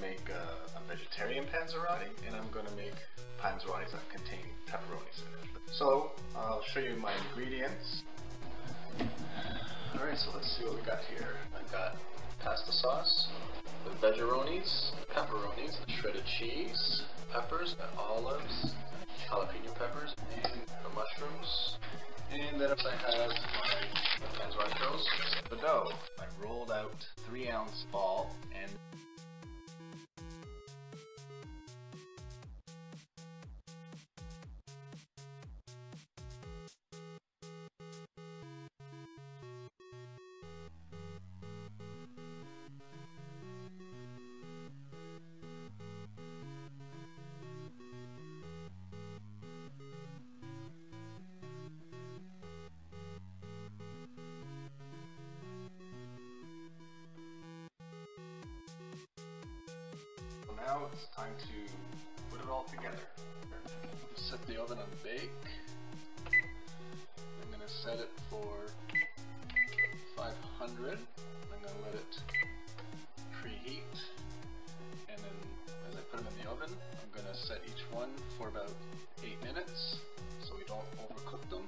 make a, a vegetarian panzerotti, and I'm going to make panzerottis that contain pepperonis in it. So I'll show you my ingredients. Alright, so let's see what we got here. I've got pasta sauce, the veggeronis, pepperonis, shredded cheese, peppers, olives, jalapeno peppers, and the mushrooms. And then I have my panzerottos. The dough. I rolled out 3 ounce ball now it's time to put it all together. Set the oven on bake. I'm going to set it for 500. I'm to let it preheat. And then as I put them in the oven, I'm going to set each one for about 8 minutes so we don't overcook them.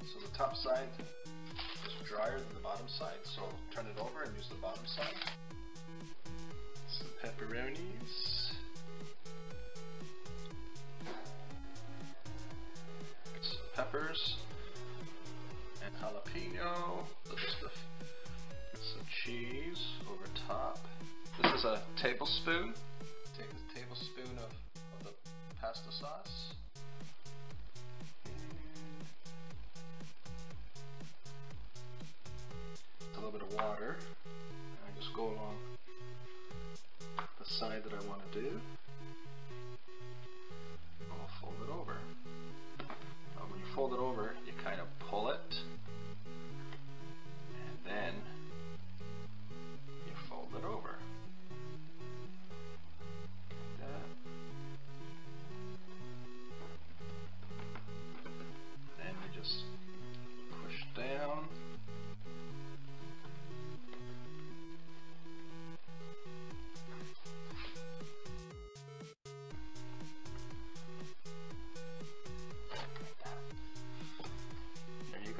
So the top side is drier than the bottom side, so turn it over and use the bottom side. Some pepperonis. Some peppers. And jalapeno. Some cheese over top. This is a tablespoon. Take a tablespoon of, of the pasta sauce.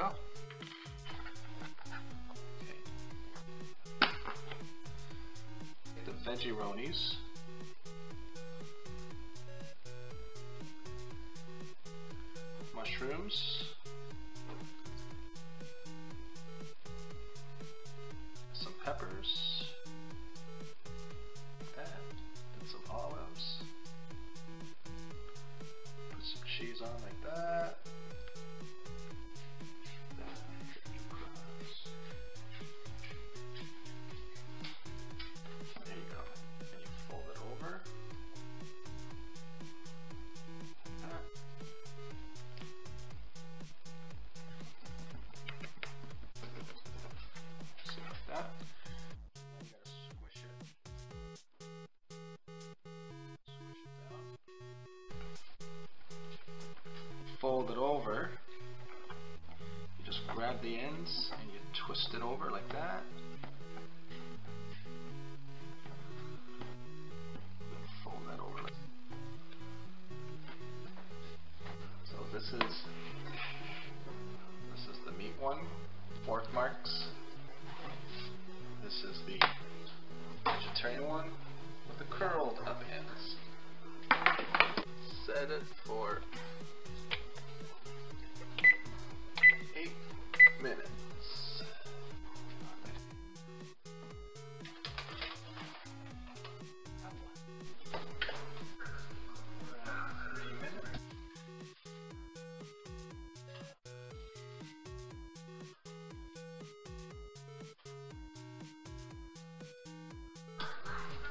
Go. The veggeronis. Mushrooms. Over. You just grab the ends and you twist it over like that.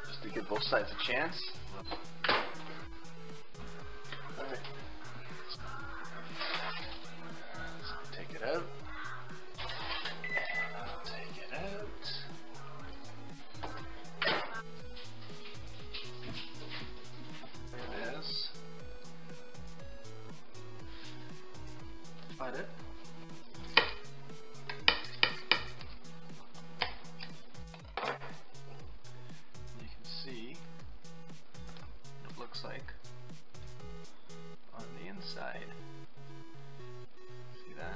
Just to give both sides a chance. You can see what it looks like on the inside. See that?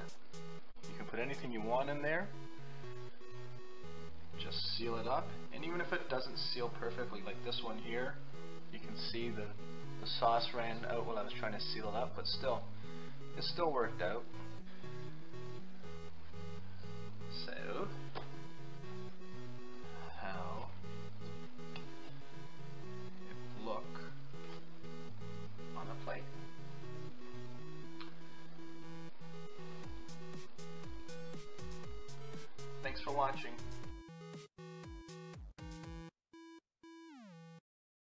You can put anything you want in there. Just seal it up. And even if it doesn't seal perfectly, like this one here, you can see the the sauce ran out while I was trying to seal it up, but still, it still worked out.